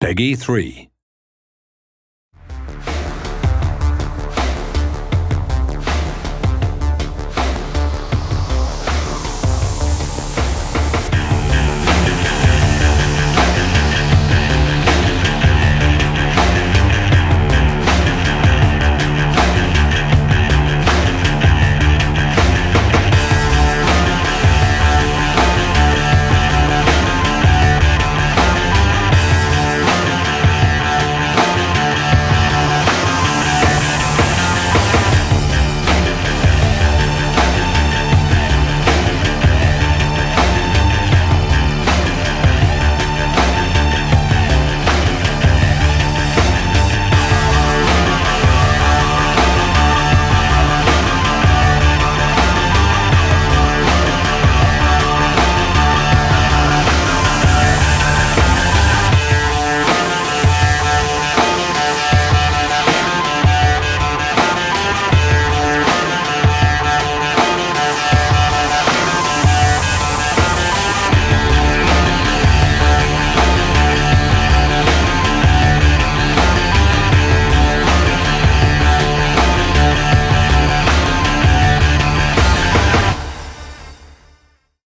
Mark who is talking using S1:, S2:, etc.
S1: Peggy 3.